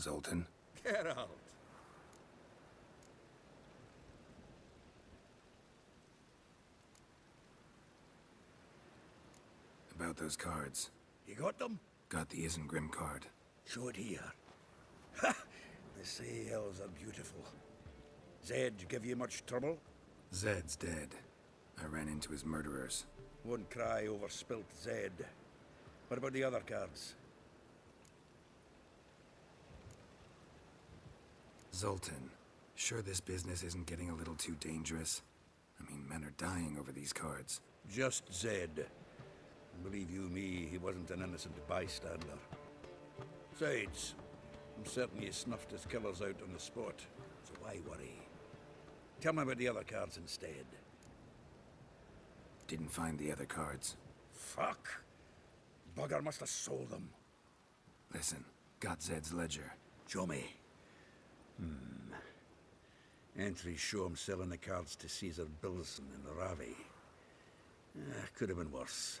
Zoltan. Geralt. About those cards. You got them? Got the Isengrim card. Show it here. Ha! The say elves are beautiful. Zed give you much trouble? Zed's dead. I ran into his murderers. Won't cry over spilt Zed. What about the other cards? Zoltan, sure this business isn't getting a little too dangerous? I mean, men are dying over these cards. Just Zed. Believe you me, he wasn't an innocent bystander. Besides, I'm certain he snuffed his killers out on the spot, so why worry? Tell me about the other cards instead. Didn't find the other cards. Fuck! Bugger must have sold them. Listen, got Zed's ledger. Show me. Hmm. Entries show him selling the cards to Caesar Bilson in Ravi. Ah, could have been worse.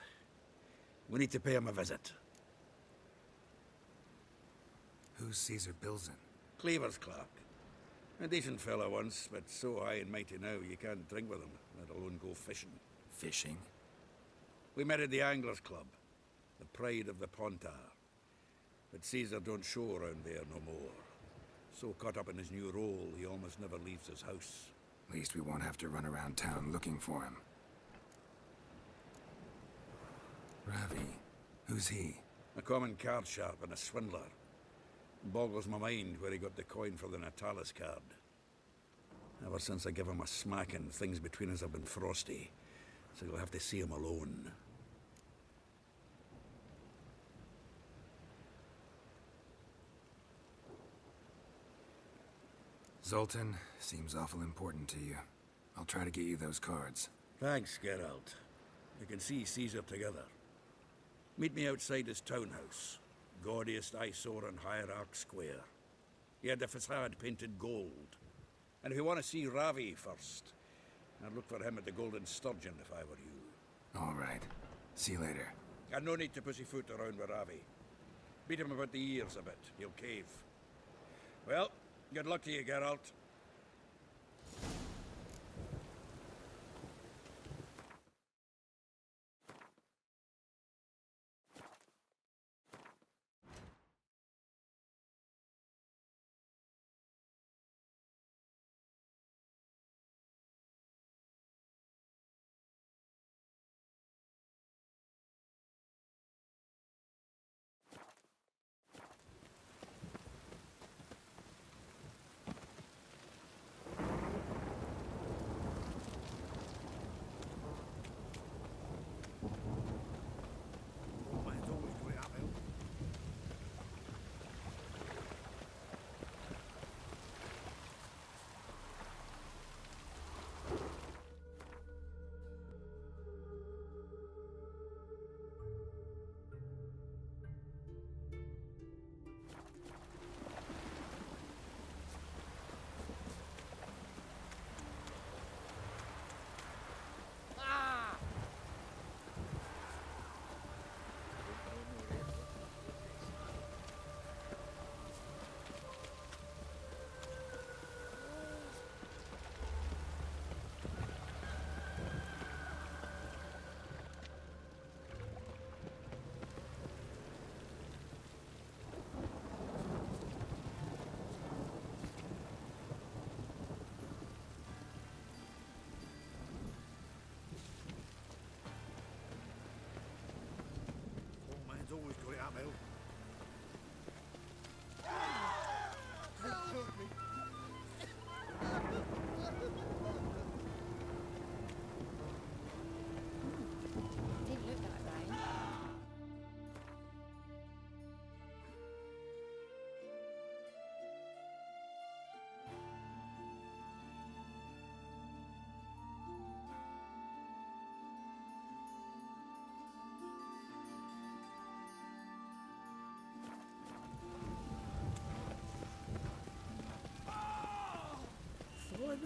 We need to pay him a visit. Who's Caesar Bilson? Cleaver's clerk. A decent fellow once, but so high and mighty now you can't drink with him, let alone go fishing. Fishing? We met at the Anglers Club, the pride of the Pontar. But Caesar don't show around there no more. So caught up in his new role, he almost never leaves his house. At least we won't have to run around town looking for him. Ravi, who's he? A common card sharp and a swindler. Boggles my mind where he got the coin for the Natalis card. Ever since I gave him a smacking, things between us have been frosty. So you'll have to see him alone. Zoltan, seems awful important to you. I'll try to get you those cards. Thanks, Geralt. You can see Caesar together. Meet me outside his townhouse. Gaudiest eyesore on Hierarch Square. He had the facade painted gold. And if you want to see Ravi first, I'd look for him at the Golden Sturgeon if I were you. All right. See you later. And no need to pussyfoot around with Ravi. Beat him about the ears a bit. He'll cave. Well, good luck to you, Geralt.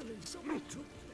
Finally, someone took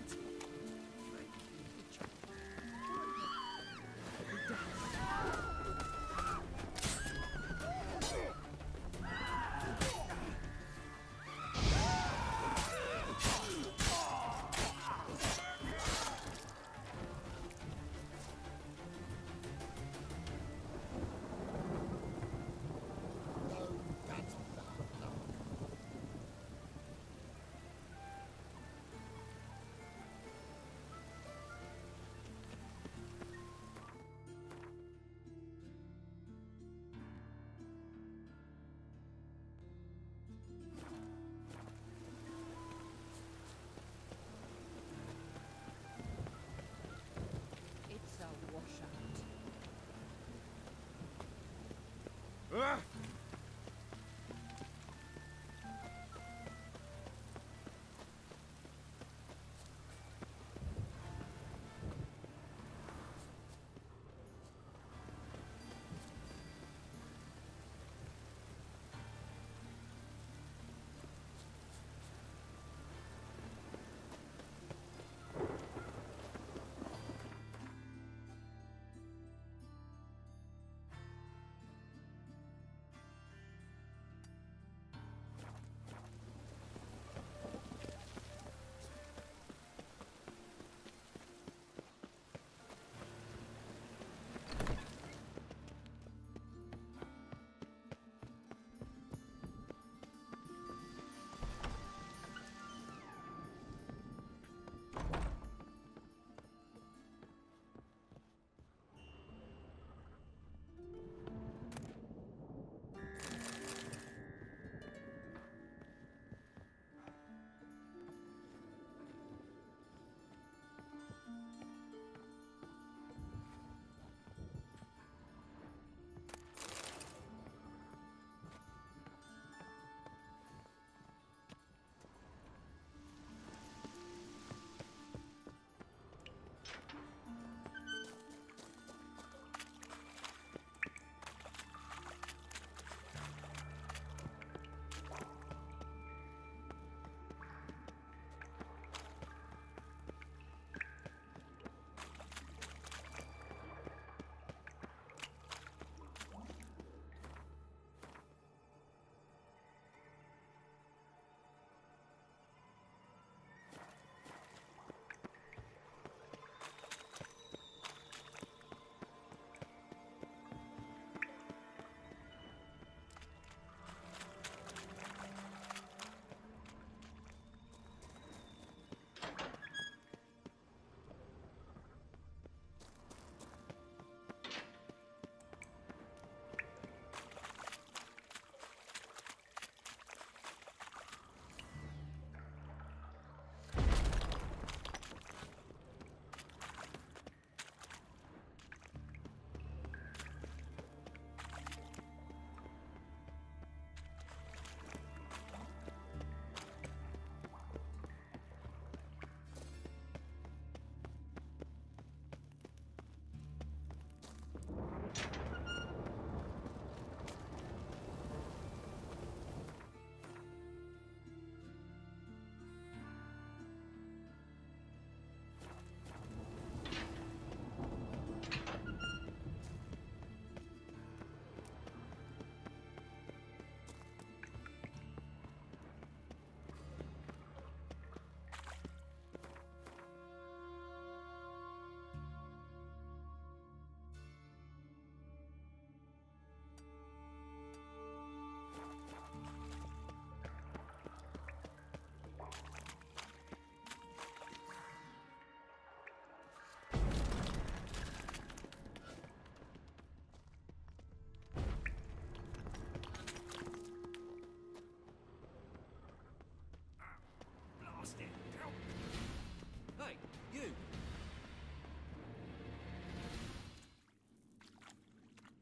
you.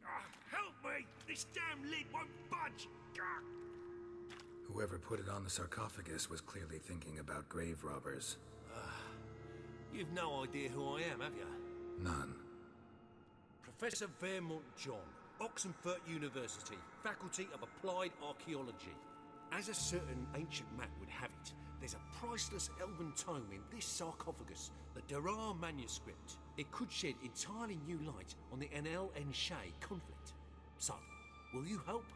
Ah, help me! This damn lid won't budge! Whoever put it on the sarcophagus was clearly thinking about grave robbers. Uh, you've no idea who I am, have you? None. Professor Vermont John, Oxenfurt University, Faculty of Applied Archaeology. As a certain ancient map would have it, there's a priceless elven tome in this sarcophagus, the Durar manuscript. It could shed entirely new light on the Enel and Shay conflict. So, will you help?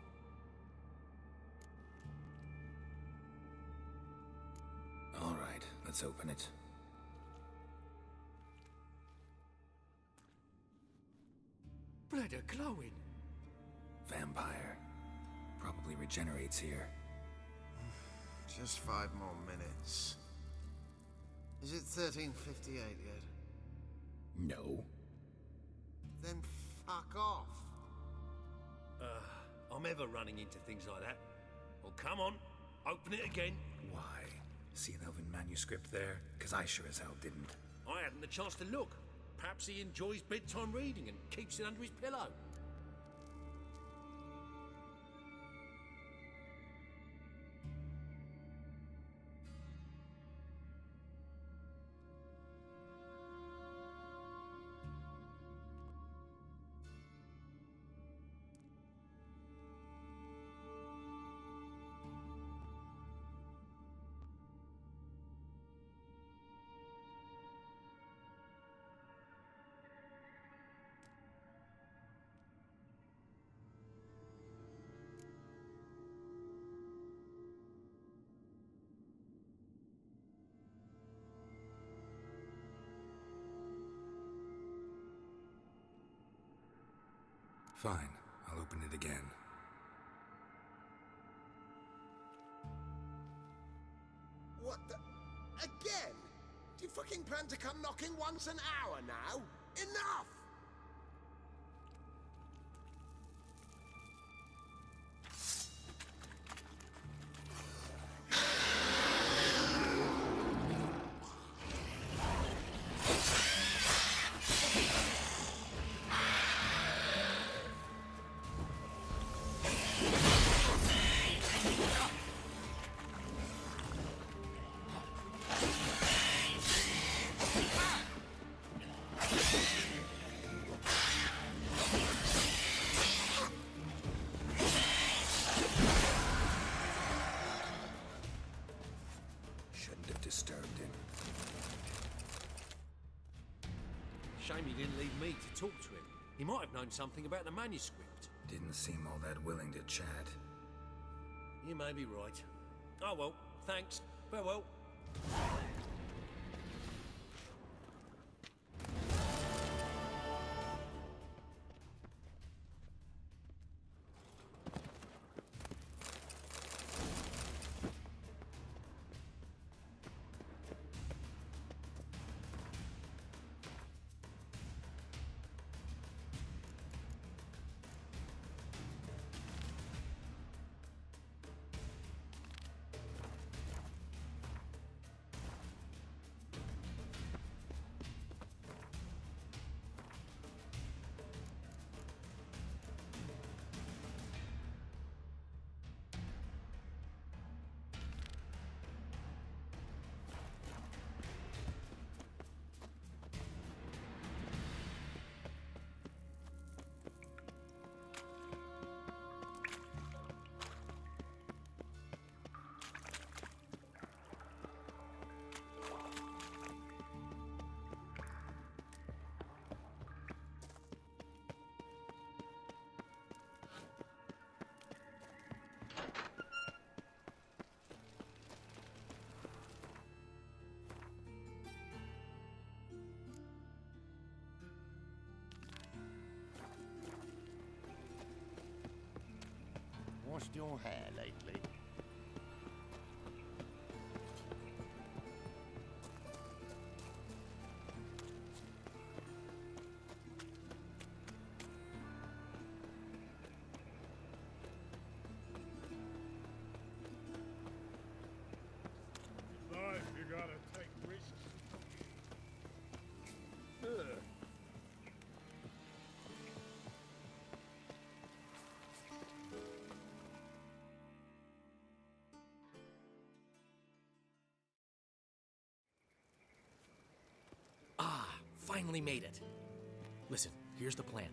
All right, let's open it. Blood are glowing. Vampire. Probably regenerates here. Just five more minutes. Is it 1358 yet? No. Then fuck off. Uh, I'm ever running into things like that. Well, come on, open it again. Why? See an elven manuscript there? Because I sure as hell didn't. I hadn't the chance to look. Perhaps he enjoys bedtime reading and keeps it under his pillow. Fine, I'll open it again. What the? Again? Do you fucking plan to come knocking once an hour now? Enough! Talk to him. He might have known something about the manuscript. Didn't seem all that willing to chat. You may be right. Oh well, thanks. Farewell. Washed your hair lately? Finally made it. Listen, here's the plan.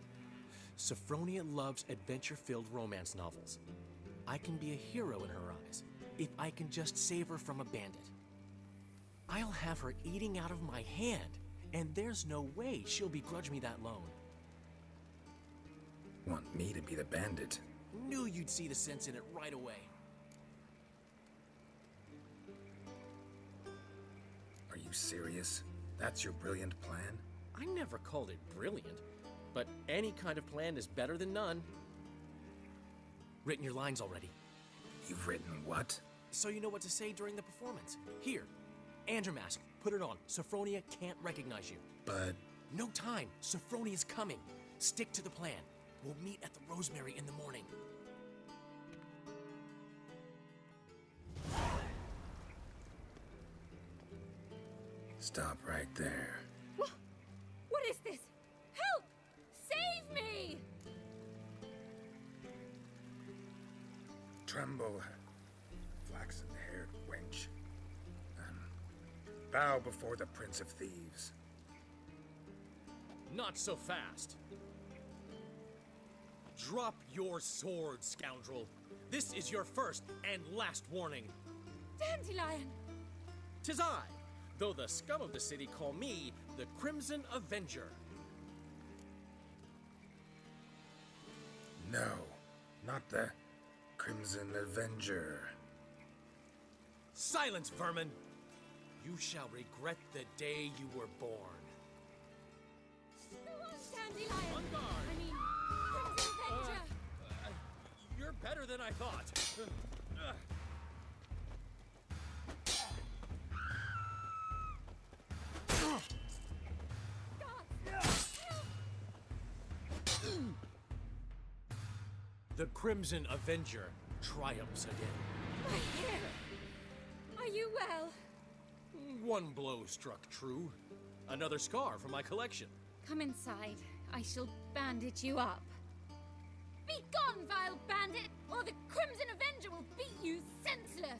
Sophronia loves adventure filled romance novels. I can be a hero in her eyes if I can just save her from a bandit. I'll have her eating out of my hand, and there's no way she'll begrudge me that loan. Want me to be the bandit? Knew you'd see the sense in it right away. Are you serious? That's your brilliant plan? I never called it brilliant, but any kind of plan is better than none. Written your lines already, You've written what? so you know what to say during the performance. Here, Andrew Mask, put it on. Sophronia can't recognize you. But No time. Sophronia's coming. Stick to the plan. We'll meet at the Rosemary in the morning. stop right there. What? What is this? Help! Save me! Tremble, flaxen haired wench. Um, bow before the Prince of Thieves. Not so fast. Drop your sword, scoundrel. This is your first and last warning. Dandelion! Tis I, though the scum of the city call me the Crimson Avenger. No, not the Crimson Avenger. Silence, vermin! You shall regret the day you were born. Go on, Dandelion! On guard. I mean, Crimson Avenger! Uh, you're better than I thought. Guards! The Crimson Avenger triumphs again. My hair! Are you well? One blow struck true. Another scar from my collection. Come inside. I shall bandage you up. Be gone, vile bandit, or the Crimson Avenger will beat you senseless!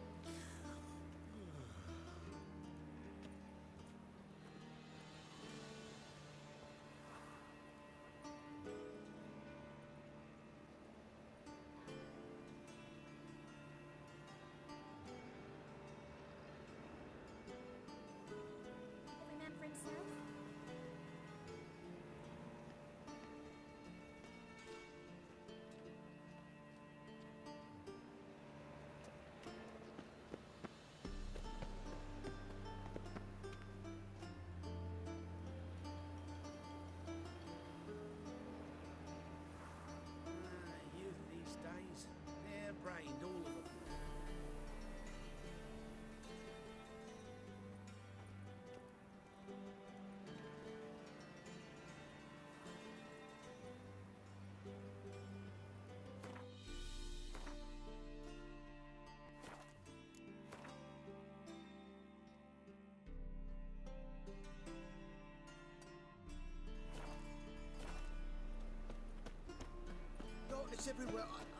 Everywhere. I,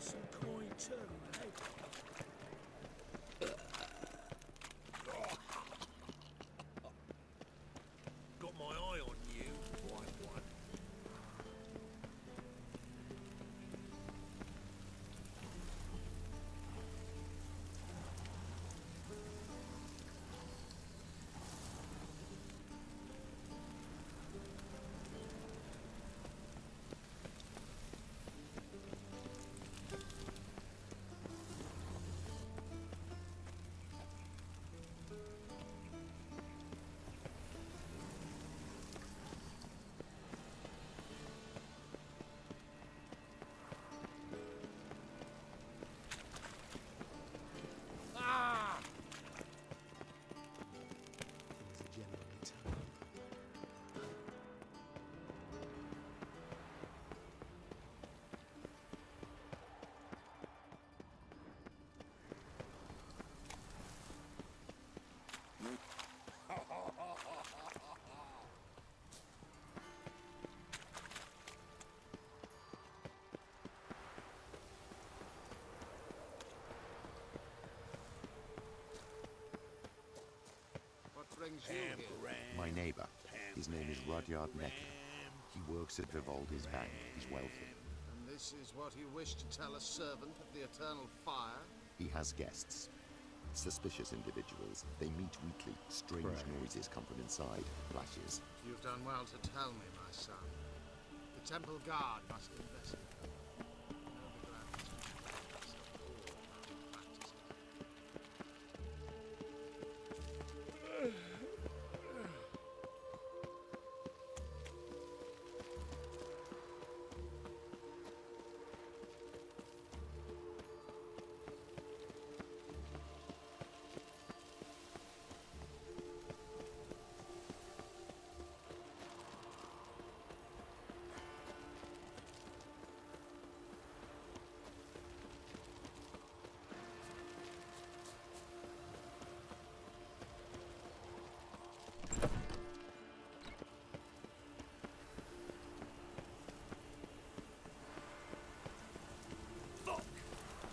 some coin too, eh? My neighbor. His name is Rudyard Necker. He works at Vivaldi's bank. He's wealthy. And this is what he wished to tell a servant of the Eternal Fire? He has guests. Suspicious individuals. They meet weekly. Strange noises come from inside. Flashes. You've done well to tell me, my son. The Temple Guard must investigate.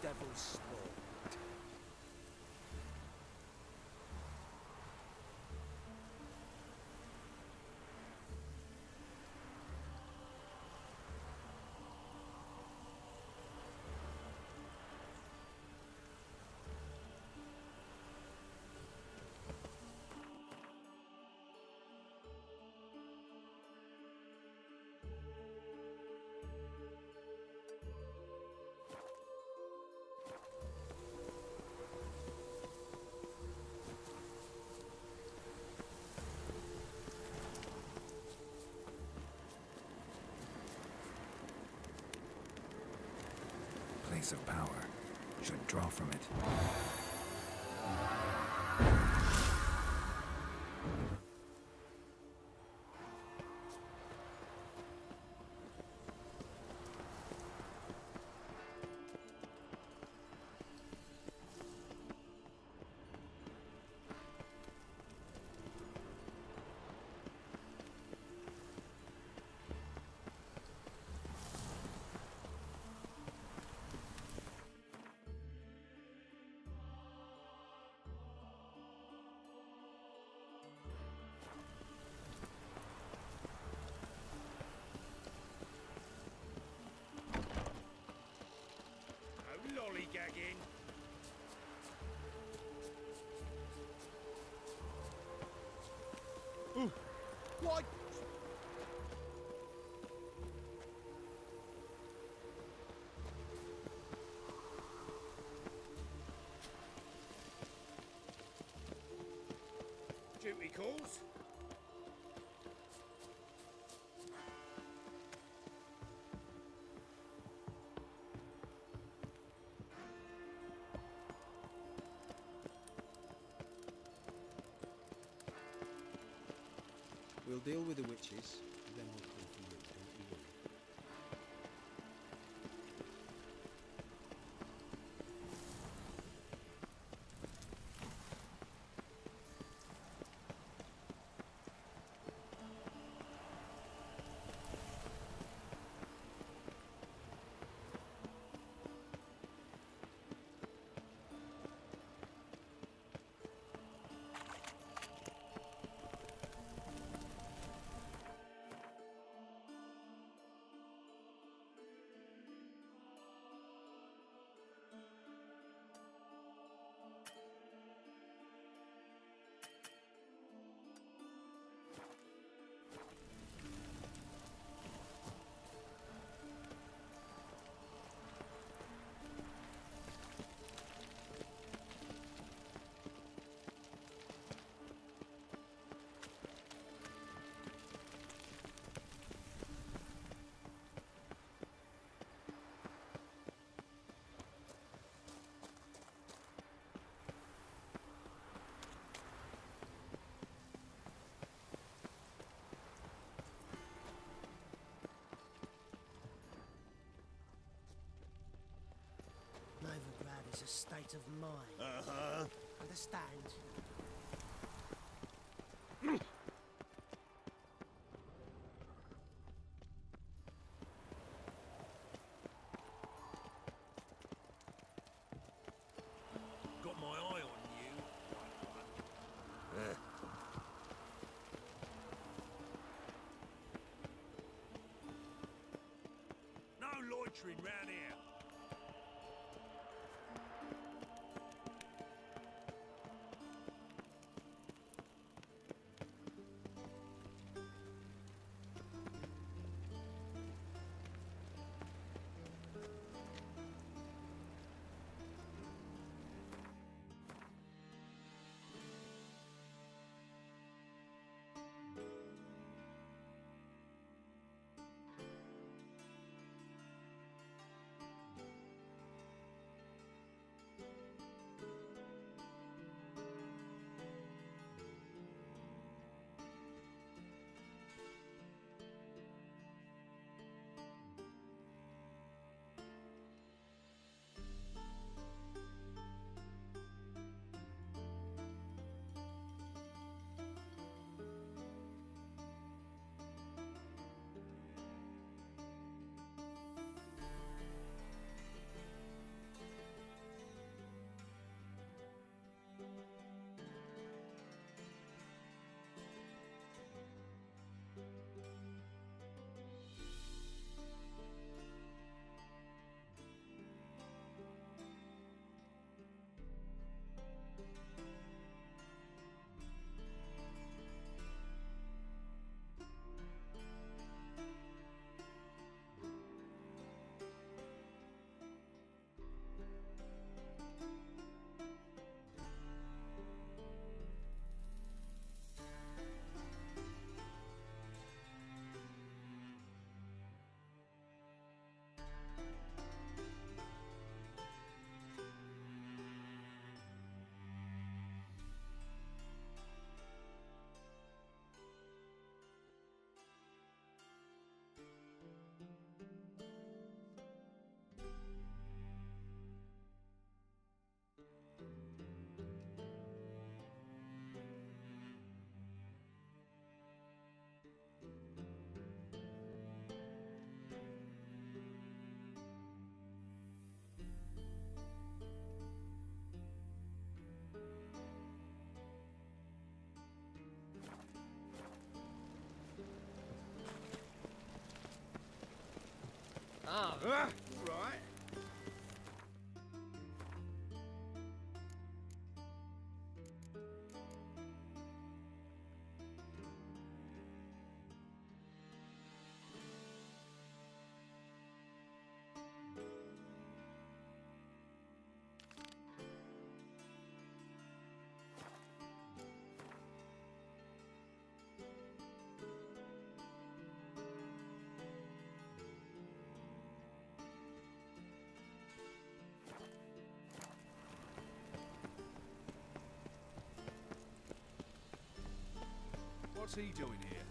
Devil's of power. Should draw from it. Why? Duty calls. We'll deal with the witches, then we'll state of mind. Uh-huh. Understand? Got my eye on you. No loitering round here. Ah, What's he doing here?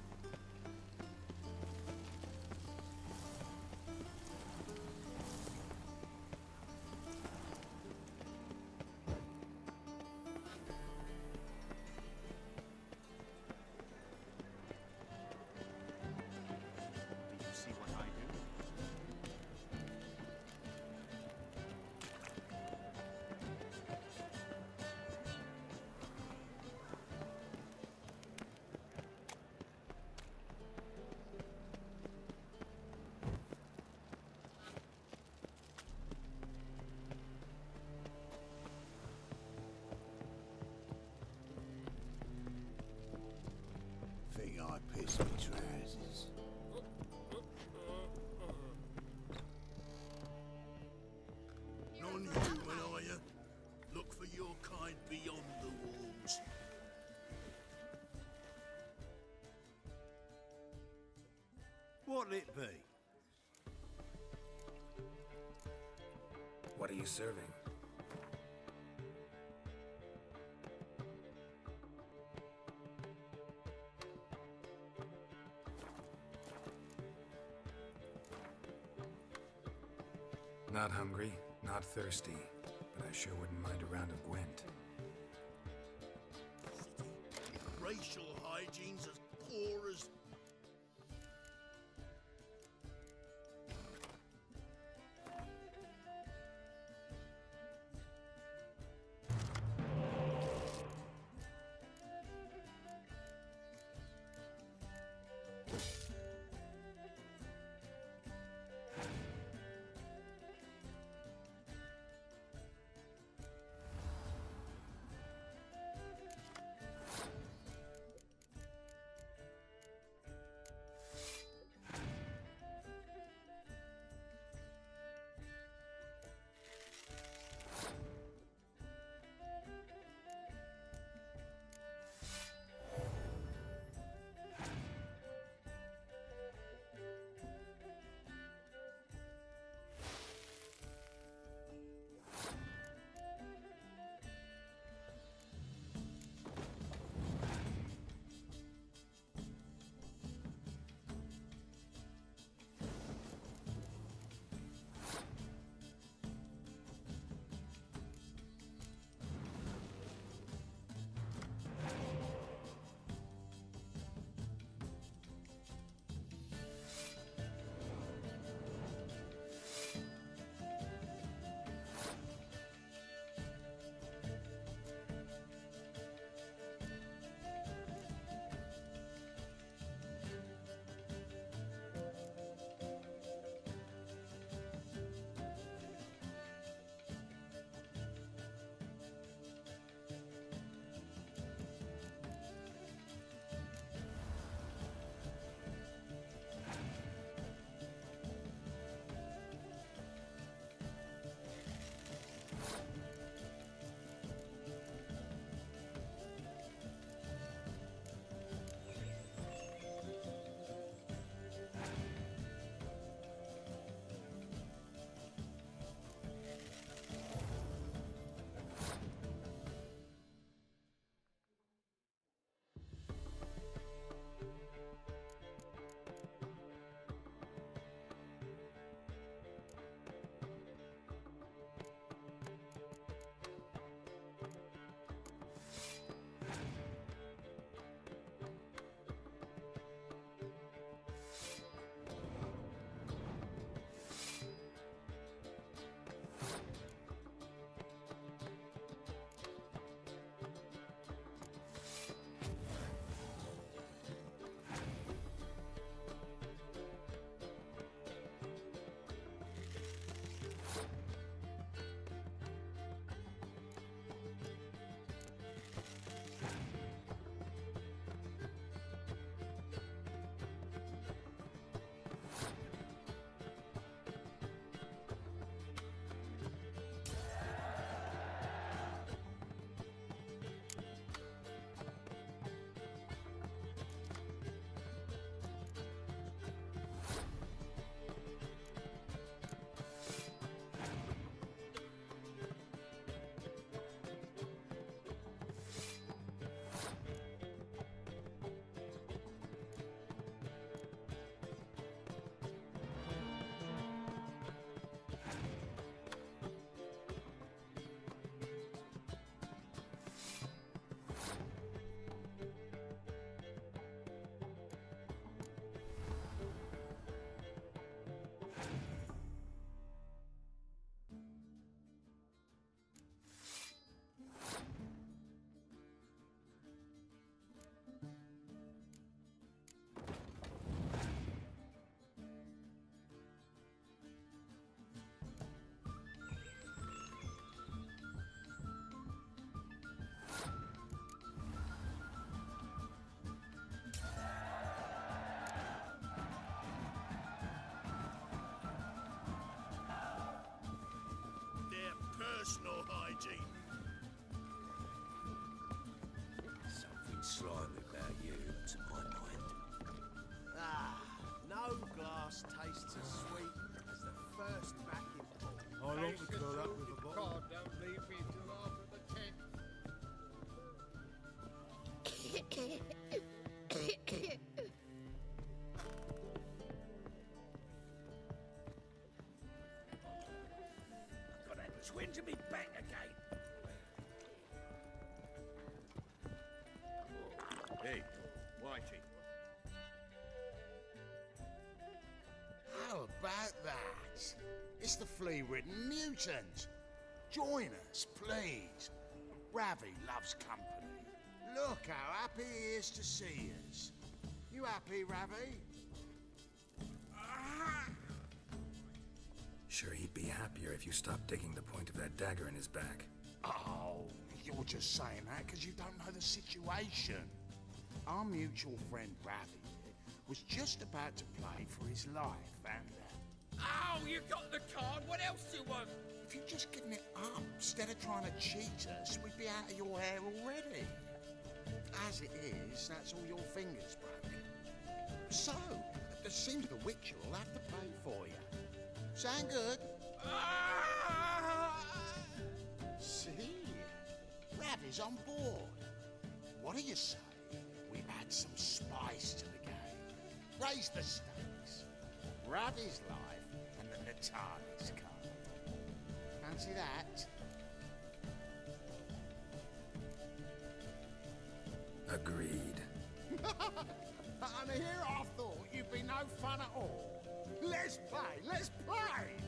What'll it be? What are you serving? Not hungry, not thirsty, but I sure wouldn't mind a round of Gwent. Racial hygiene's as poor as personal hygiene. That be back again. Hey, Whitey. How about that? It's the flea-ridden mutant. Join us, please. Ravi loves company. Look how happy he is to see us. You happy, Ravi? Be happier if you stopped digging the point of that dagger in his back. Oh, you're just saying that because you don't know the situation. Our mutual friend Ravi was just about to play for his life, and uh, Oh, you got the card. What else do you want? if you'd just given it up instead of trying to cheat us, we'd be out of your hair already. As it is, that's all your fingers broken. So, it seems the Witcher will have to pay for you. Sound good? See? Ravi's on board. What do you say? We add some spice to the game. Raise the stakes. Ravi's life and the Natalis card. Fancy that? Agreed. and here I thought you'd be no fun at all. Let's play, let's play!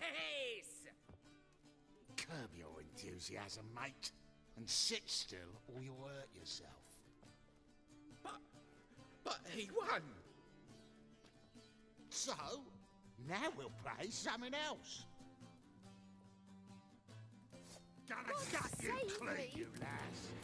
Yes! Curb your enthusiasm, mate, and sit still or you'll hurt yourself. But, but he won. So, now we'll play something else. Gonna gut you clean, me. you lass.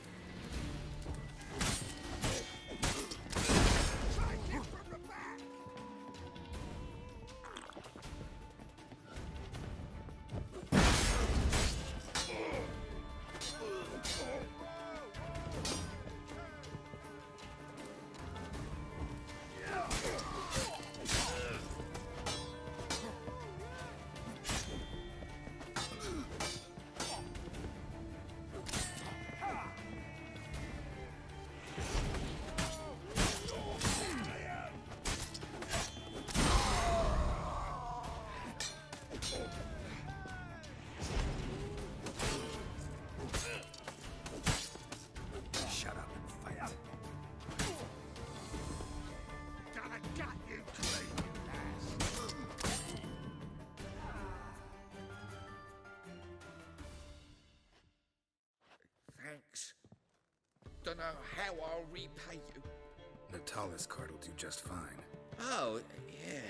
Don't know how I'll repay you. Natalis card will do just fine. Oh, yeah.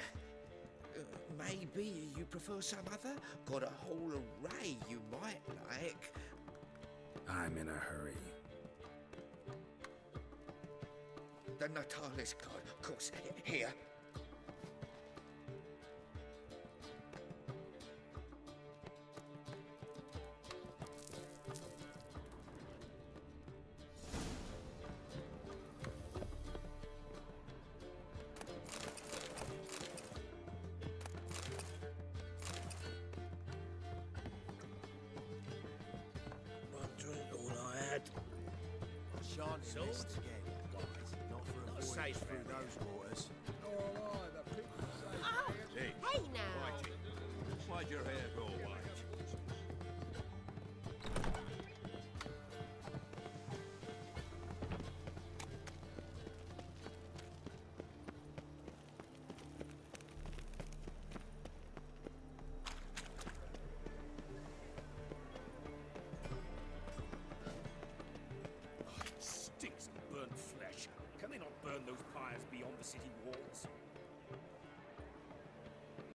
Uh, maybe you prefer some other? Got a whole array you might like. I'm in a hurry. The Natalis card, of course. Here.